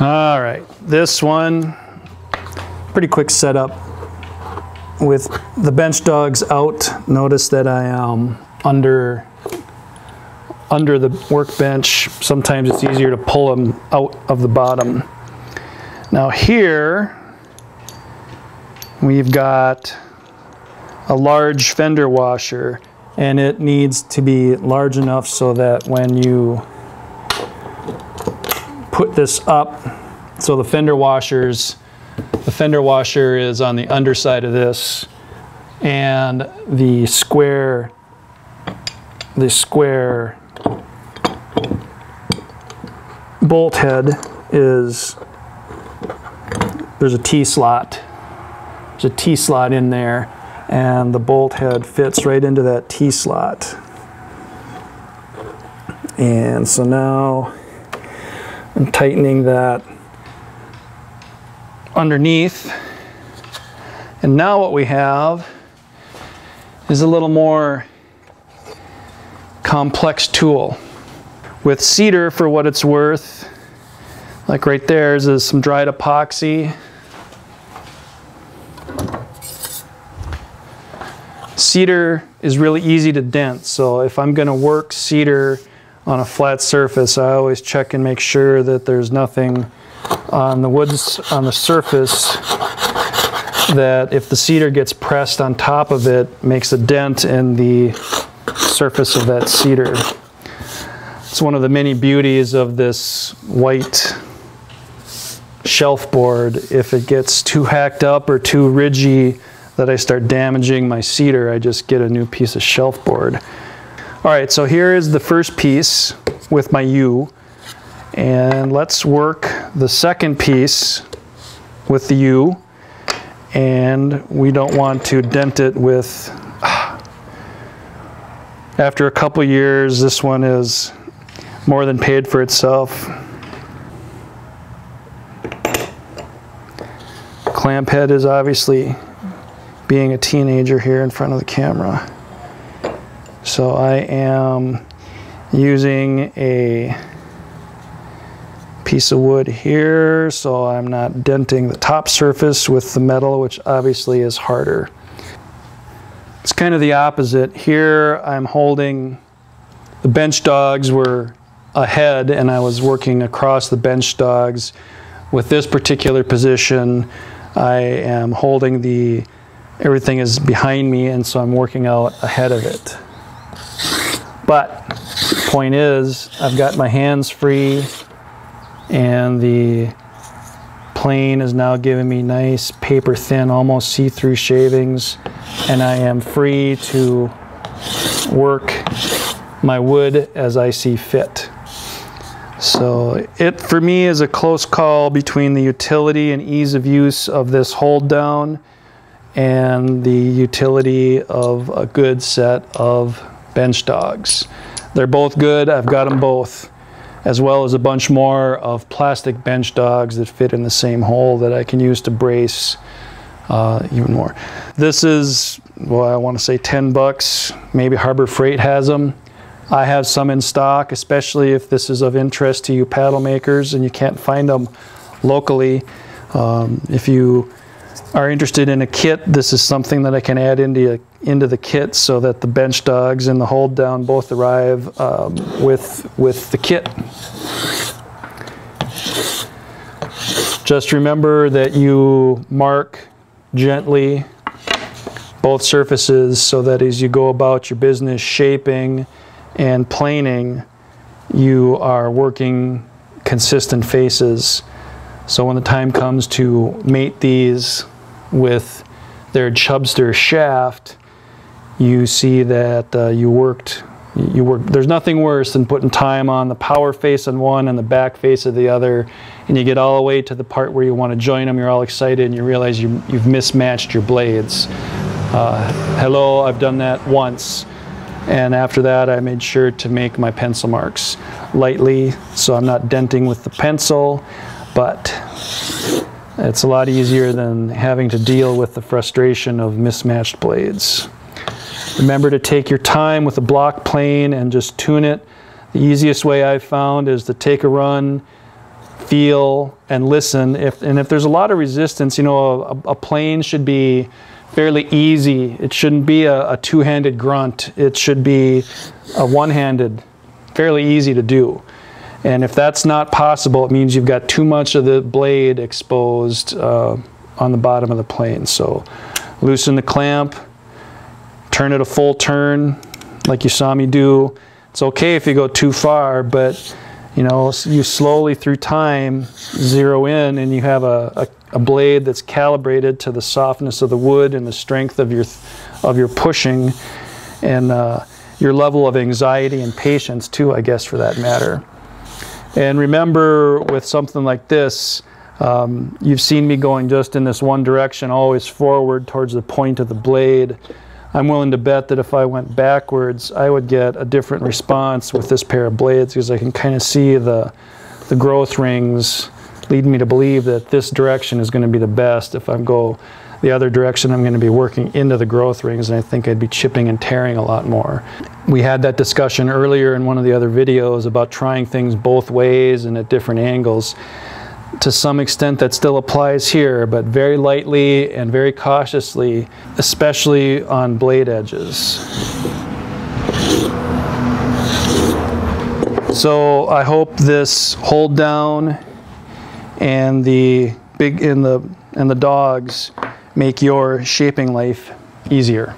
All right, this one, pretty quick setup with the bench dogs out. Notice that I am under under the workbench. Sometimes it's easier to pull them out of the bottom. Now here, we've got a large fender washer and it needs to be large enough so that when you put this up, so the fender washers, the fender washer is on the underside of this and the square, the square bolt head is, there's a T-slot. There's a T-slot in there and the bolt head fits right into that T-slot. And so now I'm tightening that underneath. And now what we have is a little more complex tool. With cedar, for what it's worth, like right there is some dried epoxy. Cedar is really easy to dent, so if I'm going to work cedar on a flat surface, I always check and make sure that there's nothing on the woods on the surface that if the cedar gets pressed on top of it makes a dent in the surface of that cedar. It's one of the many beauties of this white shelf board. If it gets too hacked up or too ridgy that I start damaging my cedar, I just get a new piece of shelf board. All right, so here is the first piece with my U. And let's work the second piece with the U. And we don't want to dent it with, after a couple years, this one is more than paid for itself. Clamp head is obviously being a teenager here in front of the camera. So I am using a piece of wood here so I'm not denting the top surface with the metal which obviously is harder. It's kind of the opposite. Here I'm holding the bench dogs were ahead and I was working across the bench dogs. With this particular position, I am holding the, everything is behind me and so I'm working out ahead of it. But point is, I've got my hands free and the plane is now giving me nice paper thin, almost see-through shavings and I am free to work my wood as I see fit. So it, for me, is a close call between the utility and ease of use of this hold down and the utility of a good set of bench dogs. They're both good. I've got them both, as well as a bunch more of plastic bench dogs that fit in the same hole that I can use to brace uh, even more. This is, well, I want to say 10 bucks. Maybe Harbor Freight has them. I have some in stock, especially if this is of interest to you paddle makers and you can't find them locally. Um, if you are interested in a kit, this is something that I can add into, into the kit so that the bench dogs and the hold down both arrive um, with, with the kit. Just remember that you mark gently both surfaces so that as you go about your business shaping and planing, you are working consistent faces. So when the time comes to mate these with their Chubster shaft, you see that uh, you worked, you work. there's nothing worse than putting time on the power face on one and the back face of the other, and you get all the way to the part where you want to join them, you're all excited, and you realize you, you've mismatched your blades. Uh, hello, I've done that once. And after that, I made sure to make my pencil marks lightly so I'm not denting with the pencil, but it's a lot easier than having to deal with the frustration of mismatched blades. Remember to take your time with the block plane and just tune it. The easiest way I've found is to take a run feel and listen. If and if there's a lot of resistance, you know, a, a plane should be fairly easy. It shouldn't be a, a two-handed grunt. It should be a one-handed, fairly easy to do. And if that's not possible, it means you've got too much of the blade exposed uh, on the bottom of the plane. So loosen the clamp, turn it a full turn like you saw me do. It's okay if you go too far, but you know, you slowly through time zero in and you have a, a, a, blade that's calibrated to the softness of the wood and the strength of your, of your pushing and uh, your level of anxiety and patience too, I guess, for that matter. And remember with something like this, um, you've seen me going just in this one direction, always forward towards the point of the blade. I'm willing to bet that if I went backwards, I would get a different response with this pair of blades because I can kind of see the, the growth rings lead me to believe that this direction is going to be the best. If I go the other direction, I'm going to be working into the growth rings and I think I'd be chipping and tearing a lot more. We had that discussion earlier in one of the other videos about trying things both ways and at different angles to some extent that still applies here, but very lightly and very cautiously, especially on blade edges. So I hope this hold down and the big in the and the dogs make your shaping life easier.